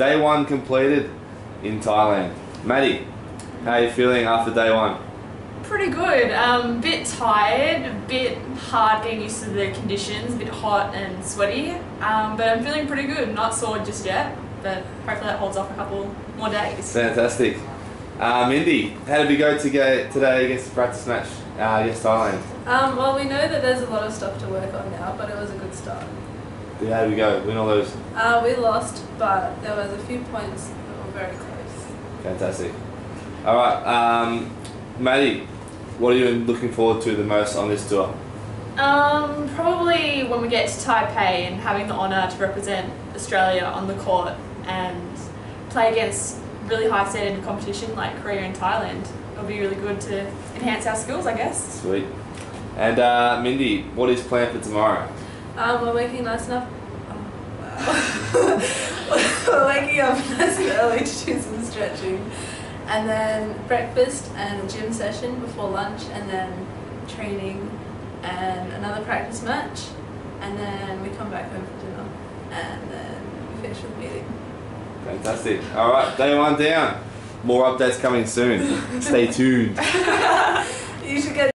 day one completed in Thailand. Maddy, how are you feeling after day one? Pretty good. Um, bit tired, a bit hard getting used to the conditions, a bit hot and sweaty. Um, but I'm feeling pretty good. Not sore just yet, but hopefully that holds off a couple more days. Fantastic. Uh, Mindy, how did we go to go today against the practice match uh, against Thailand? Um, well, we know that there's a lot of stuff to work on now, but it was a good start. Yeah, how did we go? Win or lose? Uh, we lost, but there was a few points that were very close. Fantastic. All right, um, Maddy, what are you looking forward to the most on this tour? Um, probably when we get to Taipei and having the honour to represent Australia on the court and play against really high standard competition like Korea and Thailand. It'll be really good to enhance our skills, I guess. Sweet. And uh, Mindy, what is planned for tomorrow? Um, we're waking nice enough. Oh, wow. we're waking up nice and early to do some stretching, and then breakfast and a gym session before lunch, and then training and another practice match, and then we come back home for dinner, and then we finish with the meeting. Fantastic. All right, day one down. More updates coming soon. Stay tuned. You should get